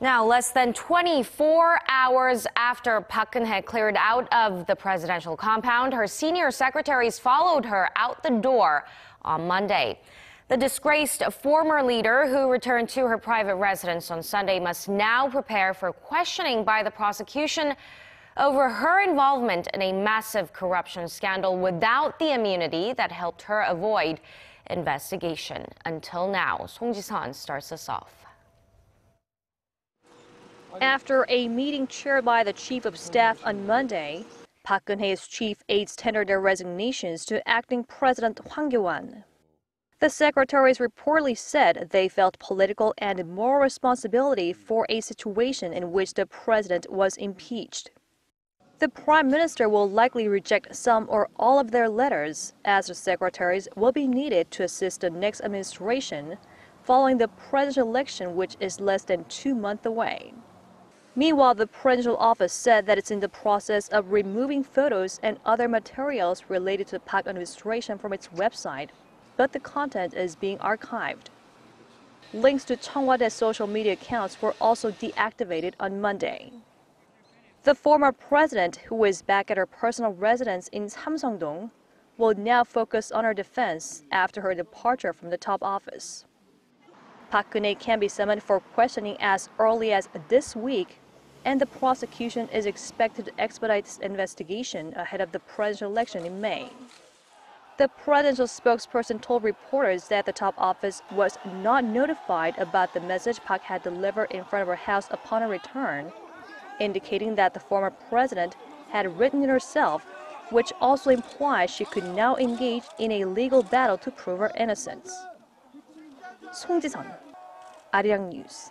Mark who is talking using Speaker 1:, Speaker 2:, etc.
Speaker 1: Now, less than 24 hours after Park Geun-hye cleared out of the presidential compound, her senior secretaries followed her out the door on Monday. The disgraced former leader who returned to her private residence on Sunday must now prepare for questioning by the prosecution over her involvement in a massive corruption scandal without the immunity that helped her avoid investigation. Until now, Song Ji-sun starts us off.
Speaker 2: After a meeting chaired by the chief of staff on Monday, Park Geun-hye's chief aides tendered their resignations to acting President Hwang Kyo-ahn. The secretaries reportedly said they felt political and moral responsibility for a situation in which the president was impeached. The prime minister will likely reject some or all of their letters, as the secretaries will be needed to assist the next administration following the presidential election, which is less than two months away. Meanwhile, the presidential office said that it's in the process of removing photos and other materials related to the Park administration from its website, but the content is being archived. Links to Cheong Wa-dae's social media accounts were also deactivated on Monday. The former president, who is back at her personal residence in Samseong-dong, will now focus on her defense after her departure from the top office. Park Geun-hye can be summoned for questioning as early as this week and the prosecution is expected to expedite its investigation ahead of the presidential election in May. The presidential spokesperson told reporters that the top office was not notified about the message Park had delivered in front of her house upon her return, indicating that the former president had written it herself, which also implies she could now engage in a legal battle to prove her innocence. Song Ji-sun, Arirang News.